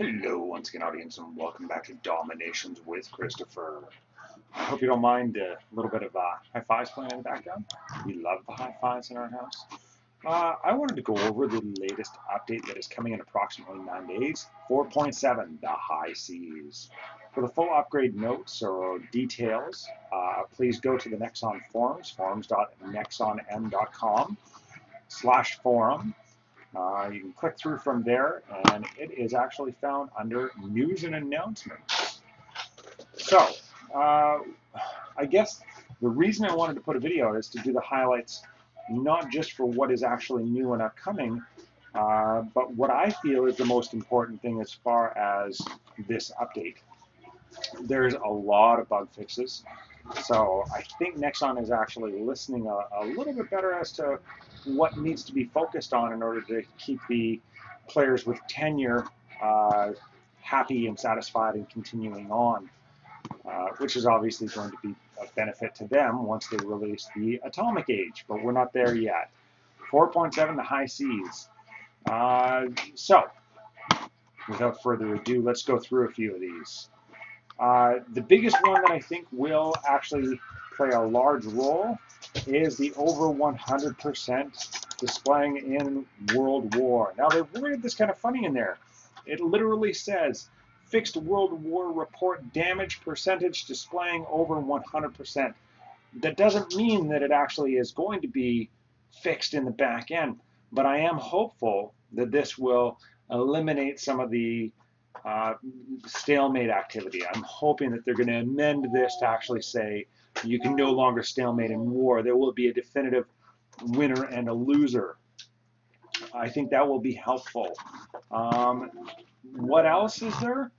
Hello, once again, audience, and welcome back to Dominations with Christopher. I hope you don't mind a little bit of uh, high fives playing in the background. We love the high fives in our house. Uh, I wanted to go over the latest update that is coming in approximately nine days 4.7, the high seas. For the full upgrade notes or details, uh, please go to the Nexon forums, forums.nexonm.com slash forum. Uh, you can click through from there, and it is actually found under news and announcements. So, uh, I guess the reason I wanted to put a video is to do the highlights, not just for what is actually new and upcoming, uh, but what I feel is the most important thing as far as this update. There's a lot of bug fixes, so I think Nexon is actually listening a, a little bit better as to what needs to be focused on in order to keep the players with tenure uh, happy and satisfied and continuing on, uh, which is obviously going to be a benefit to them once they release the Atomic Age, but we're not there yet. 4.7, the high seas. Uh, so, without further ado, let's go through a few of these. Uh, the biggest one that I think will actually play a large role is the over 100% displaying in World War. Now, they worded this kind of funny in there. It literally says fixed World War report damage percentage displaying over 100%. That doesn't mean that it actually is going to be fixed in the back end, but I am hopeful that this will eliminate some of the uh, stalemate activity. I'm hoping that they're going to amend this to actually say you can no longer stalemate in war. There will be a definitive winner and a loser. I think that will be helpful. Um, what else is there?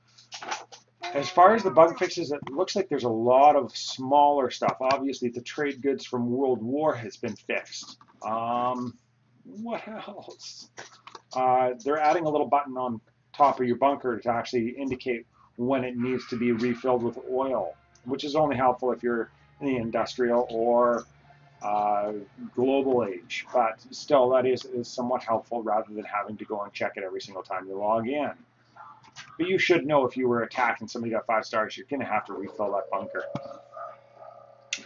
As far as the bug fixes, it looks like there's a lot of smaller stuff. Obviously, the trade goods from World War has been fixed. Um, what else? Uh, they're adding a little button on top of your bunker to actually indicate when it needs to be refilled with oil, which is only helpful if you're in the industrial or uh, global age. But still, that is, is somewhat helpful rather than having to go and check it every single time you log in. But you should know if you were attacked and somebody got five stars, you're going to have to refill that bunker.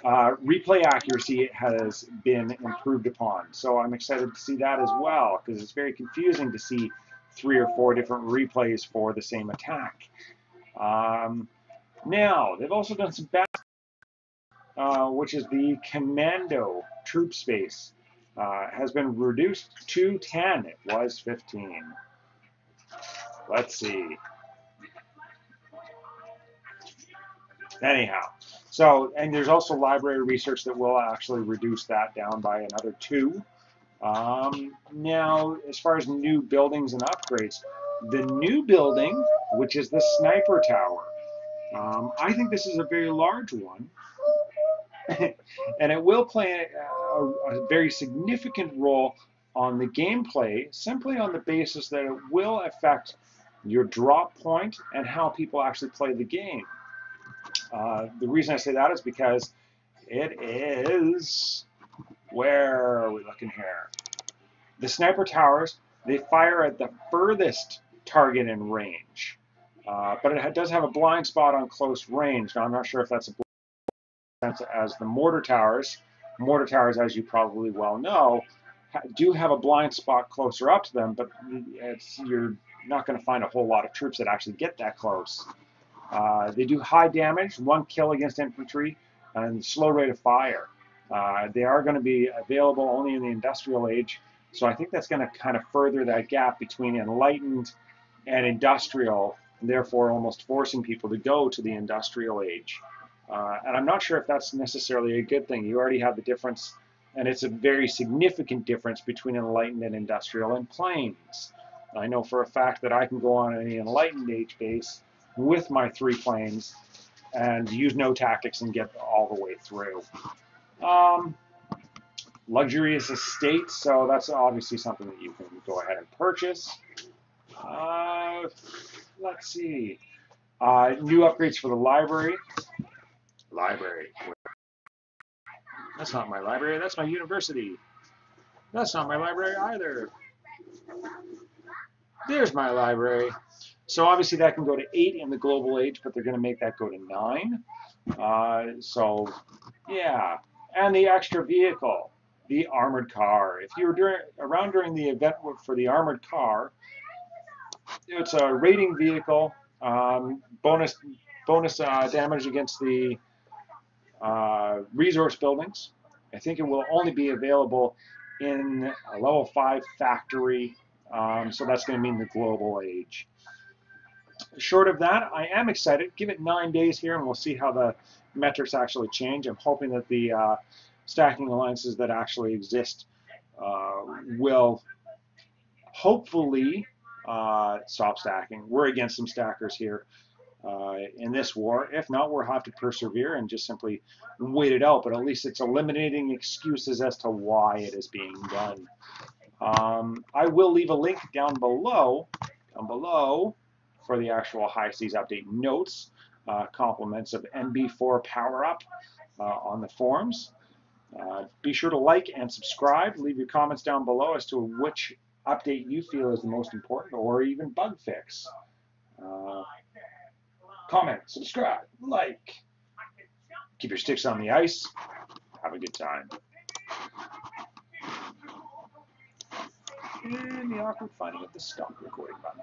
Uh, replay accuracy has been improved upon, so I'm excited to see that as well because it's very confusing to see three or four different replays for the same attack. Um, now, they've also done some bad, uh, which is the commando troop space. Uh, has been reduced to 10. It was 15. Let's see. Anyhow, so, and there's also library research that will actually reduce that down by another two. Um, now, as far as new buildings and upgrades, the new building, which is the Sniper Tower, um, I think this is a very large one, and it will play a, a, very significant role on the gameplay simply on the basis that it will affect your drop point and how people actually play the game. Uh, the reason I say that is because it is where are we looking here? The sniper towers, they fire at the furthest target in range. Uh, but it does have a blind spot on close range. Now, I'm not sure if that's a sense as the mortar towers. Mortar towers, as you probably well know, do have a blind spot closer up to them, but you're not going to find a whole lot of troops that actually get that close. Uh, they do high damage, one kill against infantry, and slow rate of fire. Uh, they are going to be available only in the industrial age, so I think that's going to kind of further that gap between enlightened and industrial, and therefore almost forcing people to go to the industrial age. Uh, and I'm not sure if that's necessarily a good thing. You already have the difference, and it's a very significant difference between enlightened and industrial and planes. I know for a fact that I can go on any enlightened age base with my three planes and use no tactics and get all the way through. Um, luxurious estate, so that's obviously something that you can go ahead and purchase. Uh, let's see. Uh, new upgrades for the library. Library. That's not my library, that's my university. That's not my library either. There's my library. So obviously that can go to 8 in the global age, but they're going to make that go to 9. Uh, so, yeah. And the extra vehicle, the armored car. If you were during, around during the event for the armored car, it's a rating vehicle, um, bonus bonus uh, damage against the uh, resource buildings. I think it will only be available in a level 5 factory, um, so that's going to mean the global age. Short of that, I am excited. Give it nine days here, and we'll see how the metrics actually change. I'm hoping that the uh, stacking alliances that actually exist uh, will hopefully uh, stop stacking. We're against some stackers here uh, in this war. If not, we'll have to persevere and just simply wait it out. But at least it's eliminating excuses as to why it is being done. Um, I will leave a link down below, down below, for the actual High Seas update notes, uh, compliments of NB4 Power Up uh, on the forums. Uh, be sure to like and subscribe. Leave your comments down below as to which update you feel is the most important or even bug fix. Uh, comment, subscribe, like. Keep your sticks on the ice. Have a good time. And the awkward finding of the stop recording button.